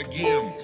again.